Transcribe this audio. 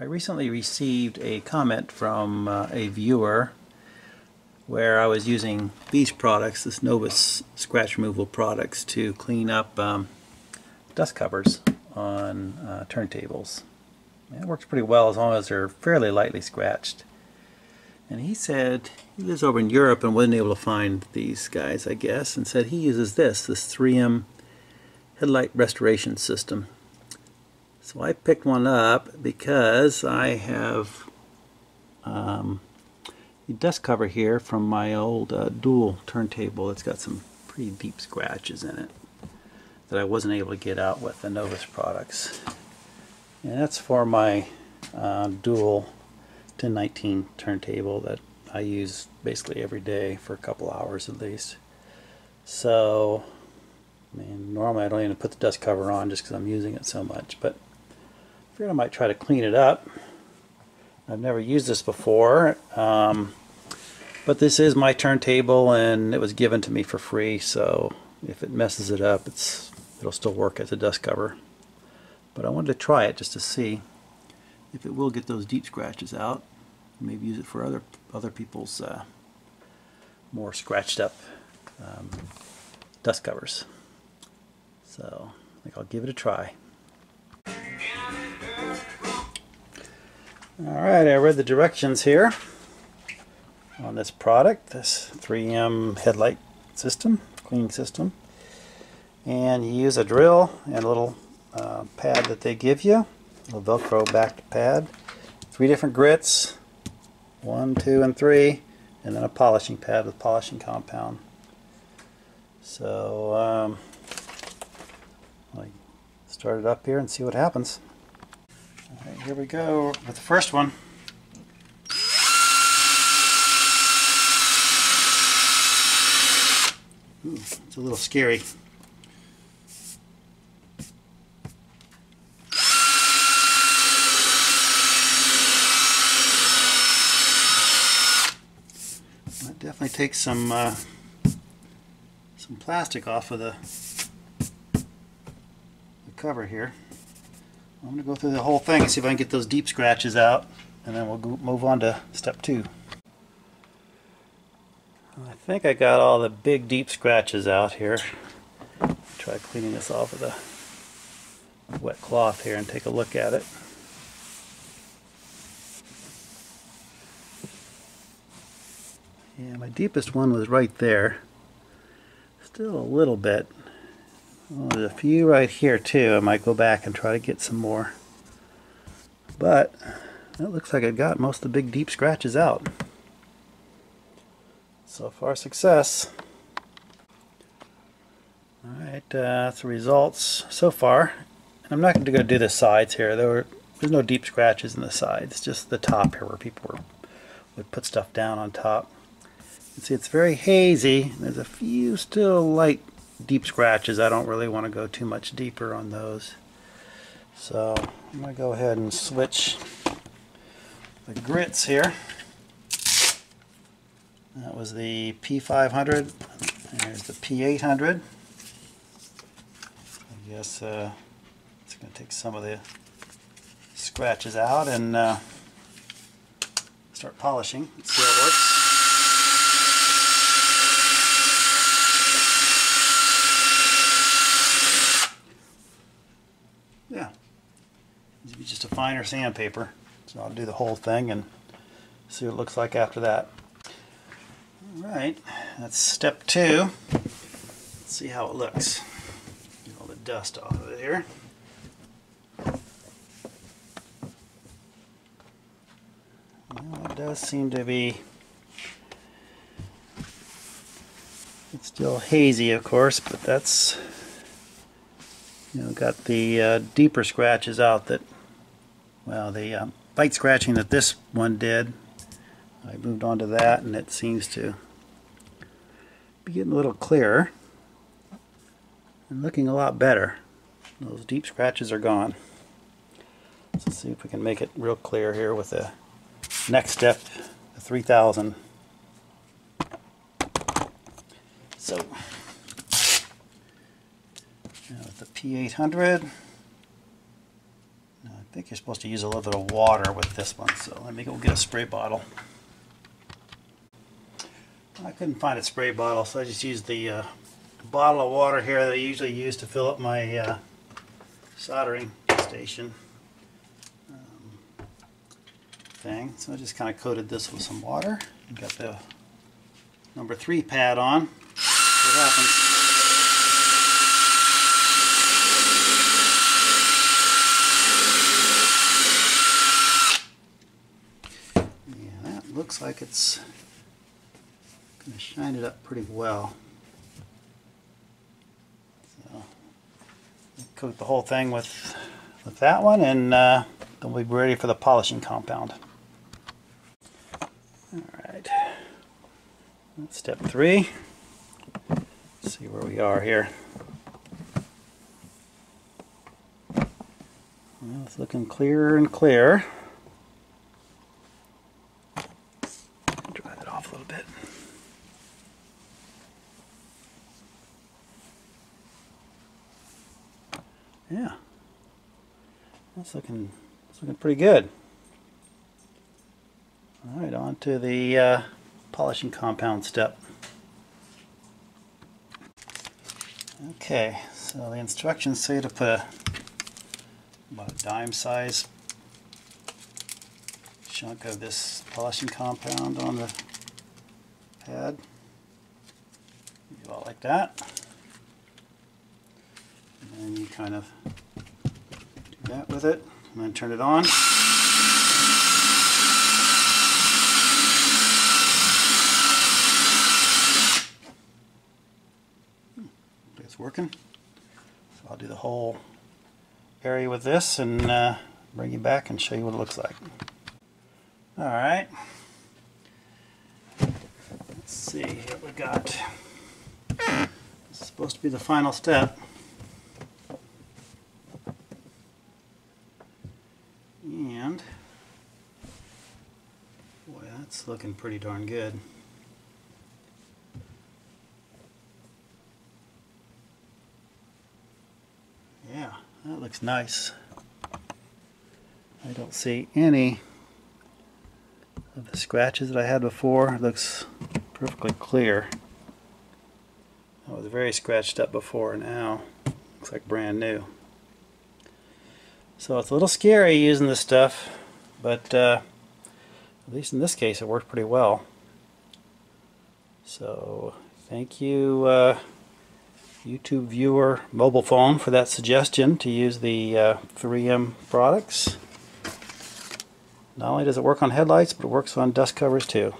I recently received a comment from uh, a viewer where I was using these products, this Novus scratch removal products, to clean up um, dust covers on uh, turntables. And it works pretty well as long as they're fairly lightly scratched. And he said he lives over in Europe and wasn't able to find these guys, I guess, and said he uses this, this 3M headlight restoration system. So I picked one up because I have um, a dust cover here from my old uh, dual turntable. It's got some pretty deep scratches in it that I wasn't able to get out with the Novus products. And that's for my uh, dual 1019 turntable that I use basically every day for a couple hours at least. So, I mean, normally I don't even put the dust cover on just because I'm using it so much, but figured I might try to clean it up. I've never used this before, um, but this is my turntable and it was given to me for free, so if it messes it up, it's it'll still work as a dust cover. But I wanted to try it just to see if it will get those deep scratches out. Maybe use it for other other people's uh, more scratched up um, dust covers. So I think I'll give it a try. Alright, I read the directions here on this product, this 3M headlight system, cleaning system. And you use a drill and a little uh, pad that they give you, a little Velcro backed pad. Three different grits, one, two, and three, and then a polishing pad with polishing compound. So, um, I'll start it up here and see what happens. Here we go with the first one. Ooh, it's a little scary. That definitely takes some uh, some plastic off of the, the cover here. I'm going to go through the whole thing and see if I can get those deep scratches out and then we'll move on to step two. I think I got all the big deep scratches out here. Try cleaning this off with a wet cloth here and take a look at it. Yeah, my deepest one was right there. Still a little bit. Well, there's a few right here too. I might go back and try to get some more. But that looks like I got most of the big deep scratches out. So far success. Alright, uh, that's the results so far. And I'm not going to go do the sides here. There were, there's no deep scratches in the sides, just the top here where people were, would put stuff down on top. You can see it's very hazy. There's a few still light deep scratches. I don't really want to go too much deeper on those. So I'm going to go ahead and switch the grits here. That was the P500. There's the P800. I guess uh, it's going to take some of the scratches out and uh, start polishing. Let's see how it works. Yeah, just a finer sandpaper. So I'll do the whole thing and see what it looks like after that. Alright, that's step two. Let's see how it looks. Get all the dust off of it here. Well, it does seem to be it's still hazy of course, but that's you know got the uh, deeper scratches out that well the um, bite scratching that this one did I moved on to that and it seems to be getting a little clearer and looking a lot better. Those deep scratches are gone. let's see if we can make it real clear here with the next step, the 3000. So, now with the P800, I think you're supposed to use a little bit of water with this one, so let me go get a spray bottle. I couldn't find a spray bottle, so I just used the uh, bottle of water here that I usually use to fill up my uh, soldering station um, thing. So I just kind of coated this with some water. Got the number three pad on. What happens? Yeah, that looks like it's going to shine it up pretty well. So, coat the whole thing with with that one, and uh, then we'll be ready for the polishing compound. All right, step three. Let's see where we are here. Well, it's looking clearer and clearer. Dry that off a little bit. Yeah, that's looking that's looking pretty good. All right, on to the uh, polishing compound step. Okay, so the instructions say to put about a dime size chunk of this polishing compound on the pad. Do all like that. And you kind of do that with it, and then turn it on. It's working. So I'll do the whole area with this and uh, bring you back and show you what it looks like. Alright. Let's see what we got. Is supposed to be the final step. And boy, that's looking pretty darn good. Yeah, that looks nice. I don't see any of the scratches that I had before. It looks perfectly clear. I was very scratched up before now. Looks like brand new. So it's a little scary using this stuff, but uh, at least in this case it worked pretty well. So thank you uh, YouTube viewer mobile phone for that suggestion to use the uh, 3M products. Not only does it work on headlights, but it works on dust covers too.